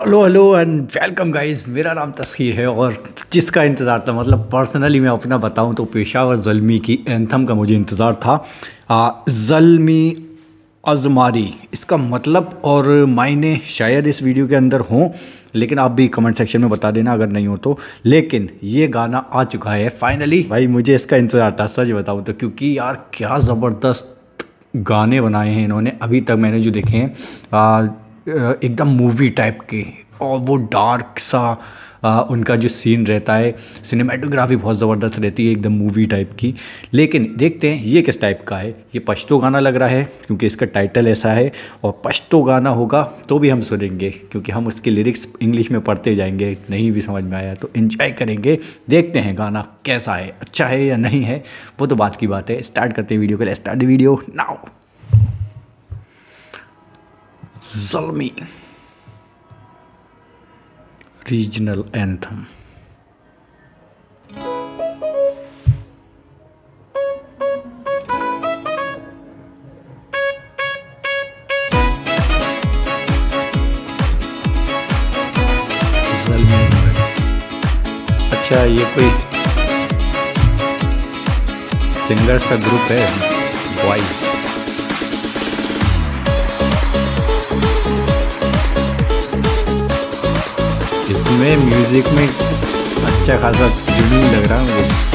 Hello hello and welcome guys मेरा नाम तस्खीर है और जिसका इंतज़ार था मतलब पर्सनली मैं अपना बताऊँ तो पेशावर जलमी की एंथम का मुझे इंतज़ार था। जल्मी अजमारी, इसका मतलब और मायने शायद इस वीडियो के अंदर हों, लेकिन आप भी कमेंट सेक्शन में बता देना अगर नहीं हो तो। लेकिन ये गाना आ चुका है फाइनली भाई, मुझे इसका इंतज़ार था, सच बताऊँ तो क्योंकि यार क्या ज़बरदस्त गाने बनाए हैं इन्होंने। अभी तक मैंने जो देखे हैं एकदम मूवी टाइप के। और वो डार्क सा आ, उनका जो सीन रहता है सिनेमाटोग्राफी बहुत ज़बरदस्त रहती है एकदम मूवी टाइप की। लेकिन देखते हैं ये किस टाइप का है? ये पश्तो गाना लग रहा है क्योंकि इसका टाइटल ऐसा है और पश्तो गाना होगा तो भी हम सुनेंगे क्योंकि हम उसके लिरिक्स इंग्लिश में पढ़ते जाएँगे नहीं भी समझ में आया तो इन्जॉय करेंगे। देखते हैं गाना कैसा है अच्छा है या नहीं है वो तो बात की बात है। स्टार्ट करते हैं वीडियो के लिए start video now Zalmi regional anthem. अच्छा ये कोई सिंगर्स का ग्रुप है वॉइस इसमें म्यूज़िक में अच्छा खासा जुनून लग रहा है मुझे।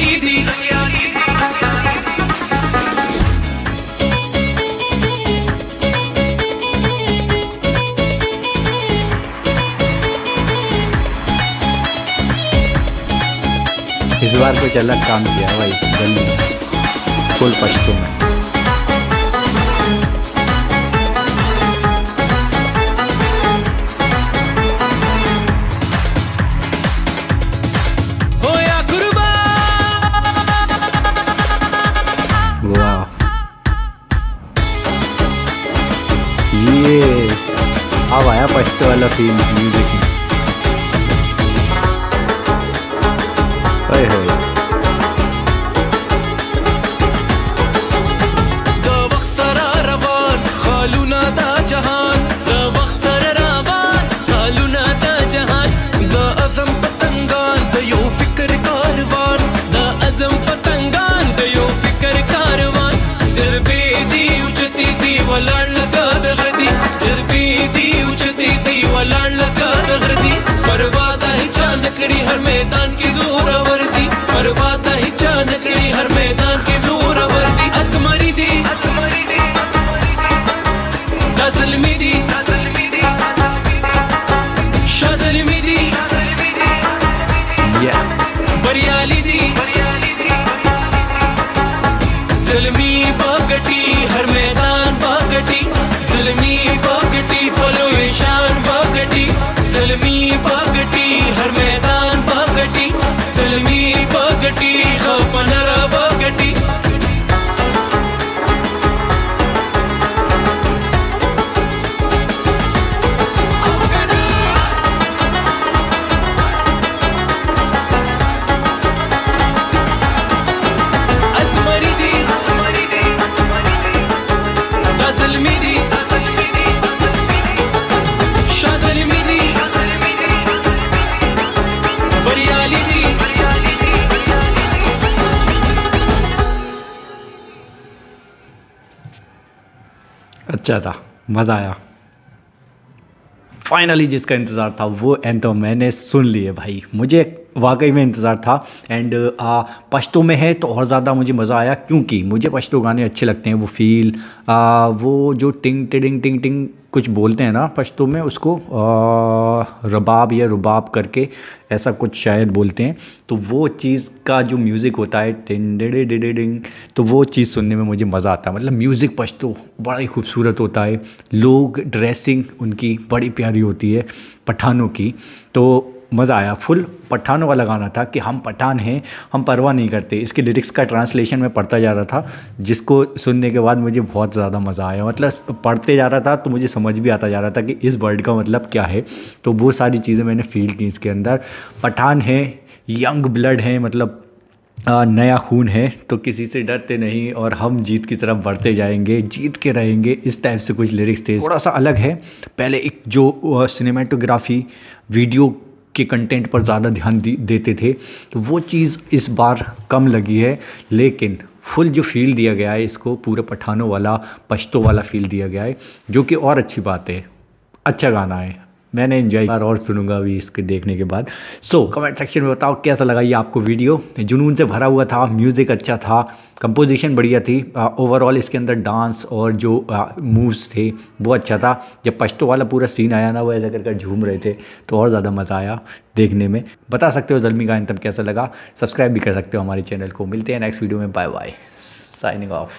नंगियाली दी इस बार कुछ अलग काम किया भाई जल्दी फुल पश्तो में। ये अब आया फ़र्स्ट वाला फील म्यूज़िक में telling me अच्छा था। मज़ा आया। फाइनली जिसका इंतज़ार था, वो एंड तो मैंने सुन लिए भाई। मुझे वाकई में इंतज़ार था। एंड पश्तो में है तो और ज़्यादा मुझे मज़ा आया क्योंकि मुझे पश्तो गाने अच्छे लगते हैं वो फील आ, वो जो टिंग टिंग टिंग टिंग कुछ बोलते हैं ना पश्तो में उसको आ, रबाब या रुबाब करके ऐसा कुछ शायद बोलते हैं। तो वो चीज़ का जो म्यूज़िक होता है टिंग डे डे डिंग तो वो चीज़ सुनने में मुझे मज़ा आता है। मतलब म्यूज़िक पश्तो बड़ा ही खूबसूरत होता है। लोग ड्रेसिंग उनकी बड़ी प्यारी होती है पठानों की। तो मज़ा आया। फुल पठानों वाला गाना था कि हम पठान हैं, हम परवाह नहीं करते। इसके लिरिक्स का ट्रांसलेशन में पढ़ता जा रहा था, जिसको सुनने के बाद मुझे बहुत ज़्यादा मज़ा आया। मतलब पढ़ते जा रहा था तो मुझे समझ भी आता जा रहा था कि इस वर्ड का मतलब क्या है। तो वो सारी चीज़ें मैंने फील की इसके अंदर। पठान है यंग ब्लड है मतलब नया खून है तो किसी से डरते नहीं और हम जीत की तरफ़ बढ़ते जाएँगे, जीत के रहेंगे। इस टाइप से कुछ लिरिक्स थे। थोड़ा सा अलग है। पहले एक जो सिनेमाटोग्राफी वीडियो के कंटेंट पर ज़्यादा ध्यान देते थे तो वो चीज़ इस बार कम लगी है। लेकिन फुल जो फील दिया गया है, इसको पूरा पठानों वाला, पश्तो वाला फील दिया गया है, जो कि और अच्छी बात है। अच्छा गाना है। मैंने इन्जॉय बार और सुनूँगा अभी इसके देखने के बाद। सो कमेंट सेक्शन में बताओ कैसा लगा ये आपको वीडियो जुनून से भरा हुआ था म्यूज़िक अच्छा था कंपोजिशन बढ़िया थी ओवरऑल इसके अंदर डांस और जो मूव्स थे वो अच्छा था। जब पश्तो वाला पूरा सीन आया ना, वो ऐसा कर झूम रहे थे तो और ज़्यादा मज़ा आया देखने में। बता सकते हो जलमी का इंतम कैसा लगा? सब्सक्राइब भी कर सकते हो हमारे चैनल को। मिलते हैं नेक्स्ट वीडियो में। Bye bye signing off